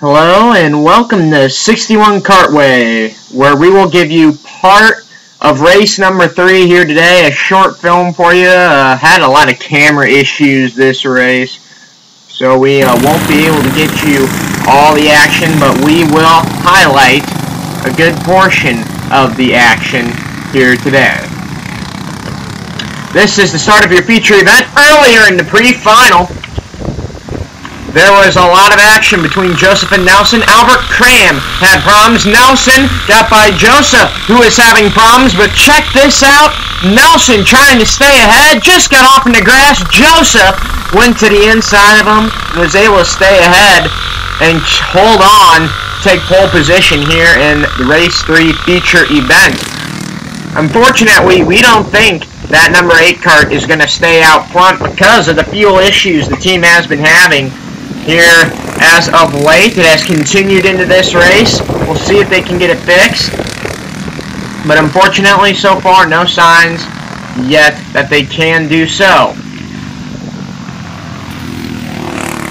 Hello and welcome to 61 Kartway, where we will give you part of race number three here today. A short film for you. Uh, had a lot of camera issues this race, so we uh, won't be able to get you all the action, but we will highlight a good portion of the action here today. This is the start of your feature event earlier in the pre-final. There was a lot of action between Joseph and Nelson. Albert Cram had problems. Nelson got by Joseph, who is having problems. But check this out. Nelson trying to stay ahead, just got off in the grass. Joseph went to the inside of him, and was able to stay ahead and hold on, take pole position here in the race 3 feature event. Unfortunately, we don't think that number 8 cart is going to stay out front because of the fuel issues the team has been having here as of late. It has continued into this race. We'll see if they can get it fixed. But unfortunately, so far, no signs yet that they can do so.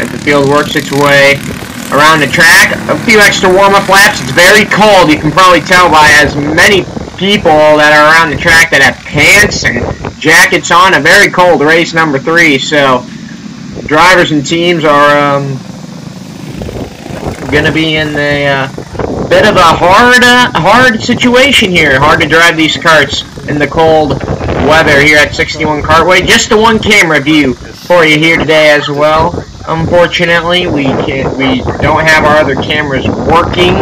As the field works its way around the track, a few extra warm-up laps. It's very cold. You can probably tell by as many people that are around the track that have pants and jackets on. A very cold race number three, so drivers and teams are um, going to be in a uh, bit of a hard, uh, hard situation here. Hard to drive these carts in the cold weather here at 61 Kartway. Just the one camera view for you here today as well. Unfortunately, we can't, we don't have our other cameras working,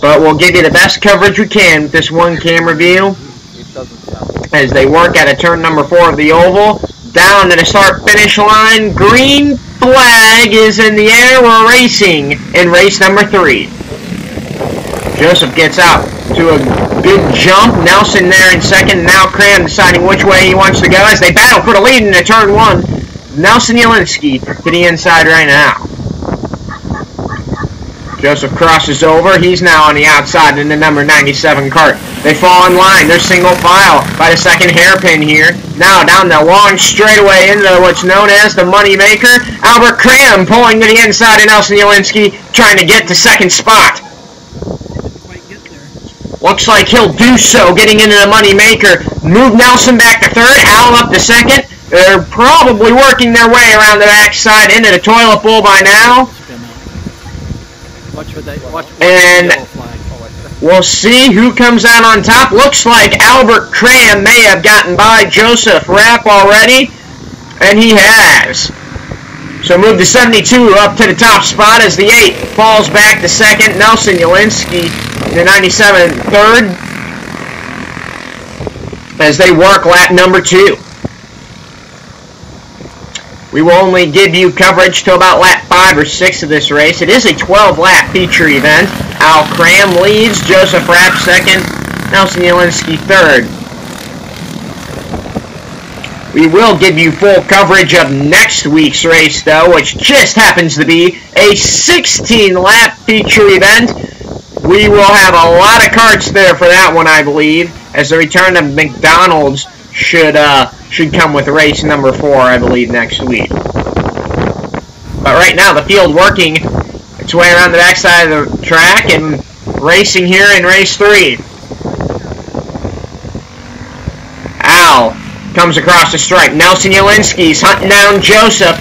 but we'll give you the best coverage we can with this one camera view as they work at a turn number four of the oval down to the start-finish line. Green flag is in the air. We're racing in race number three. Joseph gets out to a good jump. Nelson there in second. Now Cram deciding which way he wants to go as they battle for the lead in the turn one. Nelson Yelinski to the inside right now. Joseph crosses over. He's now on the outside in the number 97 cart. They fall in line. They're single file by the second hairpin here. Now down the long straightaway into what's known as the money maker. Albert Cram pulling to the inside and Nelson Yelinski trying to get to second spot. Looks like he'll do so, getting into the money maker. Move Nelson back to third, Al up to second. They're probably working their way around the backside into the toilet bowl by now. And we'll see who comes out on top. Looks like Albert Cram may have gotten by Joseph Rapp already, and he has. So move the 72 up to the top spot as the 8 falls back to second. Nelson Yelinski, the 97 third, as they work lap number 2. We will only give you coverage to about lap 5 or 6 of this race. It is a 12-lap feature event. Al Cram leads, Joseph Rapp second, Nelson Yelinski third. We will give you full coverage of next week's race, though, which just happens to be a 16-lap feature event. We will have a lot of carts there for that one, I believe, as the return of McDonald's should uh, should come with race number four, I believe, next week. But right now, the field working its way around the backside of the track and racing here in race three. Al comes across the stripe. Nelson Yelinski's hunting down Joseph.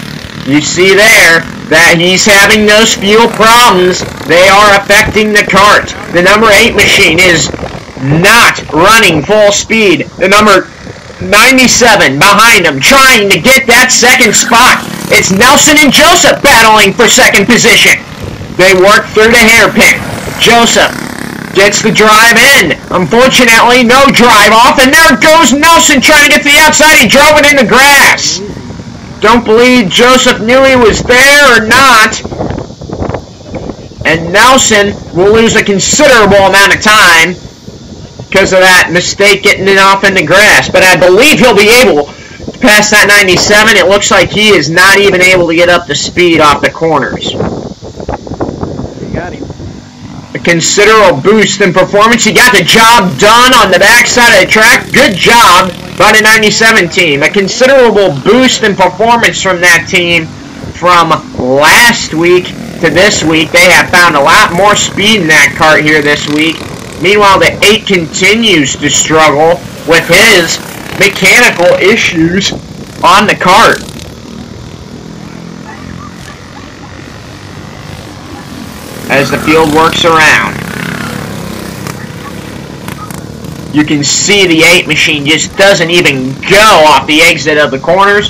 You see there that he's having those fuel problems. They are affecting the cart. The number 8 machine is not running full speed. The number 97 behind him, trying to get that second spot. It's Nelson and Joseph battling for second position. They work through the hairpin. Joseph gets the drive in. Unfortunately, no drive off, and there goes Nelson trying to get to the outside. He drove it in the grass. Don't believe Joseph knew he was there or not. And Nelson will lose a considerable amount of time because of that mistake getting it off in the grass. But I believe he'll be able to pass that 97. It looks like he is not even able to get up to speed off the corners. got him. A considerable boost in performance. He got the job done on the backside of the track. Good job by the 97 team. A considerable boost in performance from that team from last week to this week. They have found a lot more speed in that cart here this week. Meanwhile, the 8 continues to struggle with his mechanical issues on the cart. As the field works around. You can see the 8 machine just doesn't even go off the exit of the corners.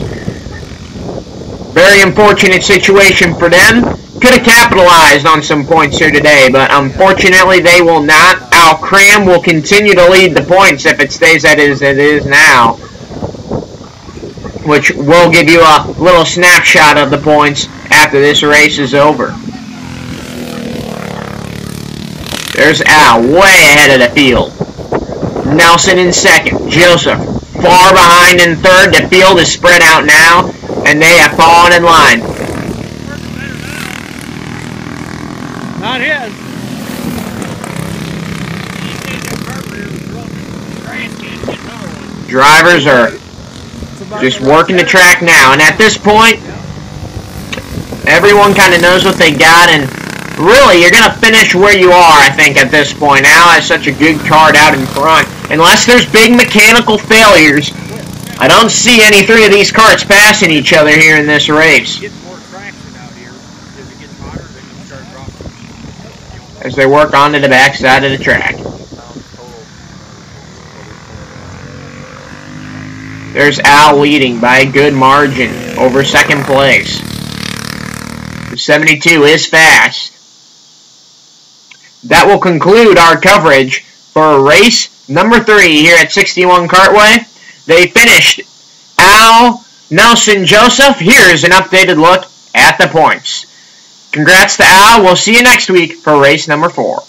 Very unfortunate situation for them. Could have capitalized on some points here today, but unfortunately they will not. Cram will continue to lead the points if it stays as it is now. Which will give you a little snapshot of the points after this race is over. There's Al, way ahead of the field. Nelson in second. Joseph far behind in third. The field is spread out now, and they have fallen in line. Not his. Drivers are just working the track now, and at this point, everyone kind of knows what they got, and really, you're going to finish where you are, I think, at this point. Al has such a good card out in front. Unless there's big mechanical failures, I don't see any three of these carts passing each other here in this race. As they work onto the back side of the track. There's Al leading by a good margin over second place. The 72 is fast. That will conclude our coverage for race number three here at 61 Kartway. They finished Al Nelson Joseph. Here's an updated look at the points. Congrats to Al. We'll see you next week for race number four.